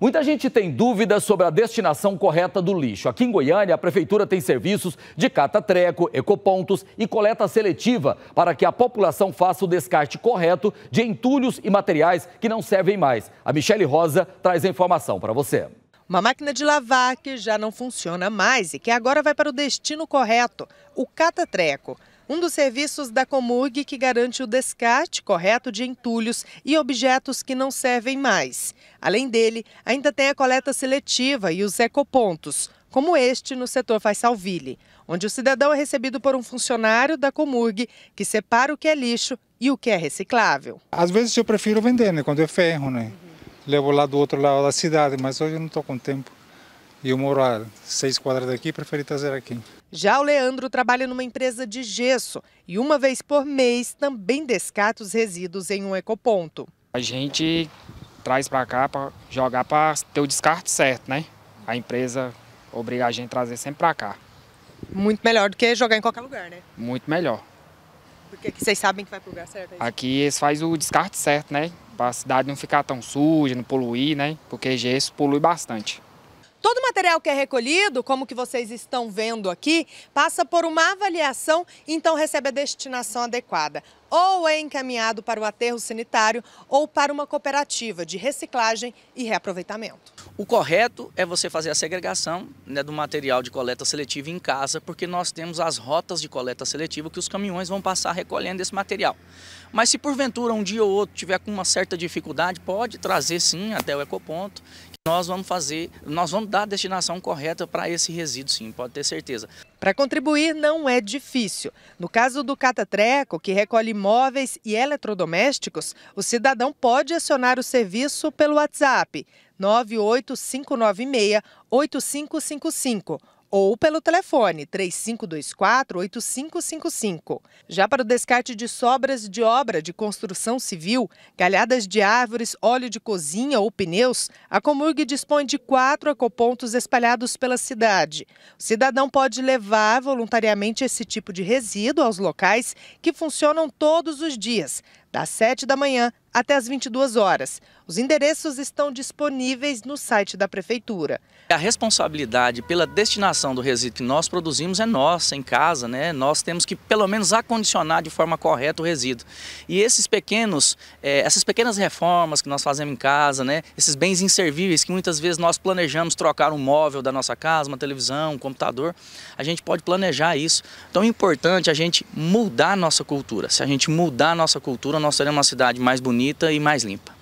Muita gente tem dúvidas sobre a destinação correta do lixo. Aqui em Goiânia, a prefeitura tem serviços de cata-treco, ecopontos e coleta seletiva para que a população faça o descarte correto de entulhos e materiais que não servem mais. A Michele Rosa traz a informação para você. Uma máquina de lavar que já não funciona mais e que agora vai para o destino correto, o cata-treco um dos serviços da Comurg que garante o descarte correto de entulhos e objetos que não servem mais. Além dele, ainda tem a coleta seletiva e os ecopontos, como este no setor Faisalville, onde o cidadão é recebido por um funcionário da Comurg que separa o que é lixo e o que é reciclável. Às vezes eu prefiro vender, né, quando é ferro, né? Levo lá do outro lado da cidade, mas hoje eu não estou com tempo. E eu moro a seis quadras daqui, preferi trazer aqui. Já o Leandro trabalha numa empresa de gesso e uma vez por mês também descarta os resíduos em um ecoponto. A gente traz para cá para jogar para ter o descarte certo, né? A empresa obriga a gente a trazer sempre para cá. Muito melhor do que jogar em qualquer lugar, né? Muito melhor. Porque aqui vocês sabem que vai para o lugar certo? É aqui eles fazem o descarte certo, né? Para a cidade não ficar tão suja, não poluir, né? Porque gesso polui bastante. Todo material que é recolhido, como que vocês estão vendo aqui, passa por uma avaliação então recebe a destinação adequada. Ou é encaminhado para o aterro sanitário ou para uma cooperativa de reciclagem e reaproveitamento. O correto é você fazer a segregação né, do material de coleta seletiva em casa, porque nós temos as rotas de coleta seletiva que os caminhões vão passar recolhendo esse material. Mas se porventura um dia ou outro tiver com uma certa dificuldade, pode trazer sim até o ecoponto nós vamos fazer, nós vamos dar a destinação correta para esse resíduo, sim, pode ter certeza. Para contribuir não é difícil. No caso do Catatreco, que recolhe móveis e eletrodomésticos, o cidadão pode acionar o serviço pelo WhatsApp 98596 8555 ou pelo telefone 3524-8555. Já para o descarte de sobras de obra de construção civil, galhadas de árvores, óleo de cozinha ou pneus, a Comurg dispõe de quatro ecopontos espalhados pela cidade. O cidadão pode levar voluntariamente esse tipo de resíduo aos locais que funcionam todos os dias, das 7 da manhã até as 22 horas. Os endereços estão disponíveis no site da Prefeitura. A responsabilidade pela destinação do resíduo que nós produzimos é nossa, em casa, né? Nós temos que, pelo menos, acondicionar de forma correta o resíduo. E esses pequenos, é, essas pequenas reformas que nós fazemos em casa, né? Esses bens inservíveis que muitas vezes nós planejamos trocar um móvel da nossa casa, uma televisão, um computador, a gente pode planejar isso. Então é importante a gente mudar a nossa cultura. Se a gente mudar a nossa cultura, nós teremos uma cidade mais bonita e mais limpa.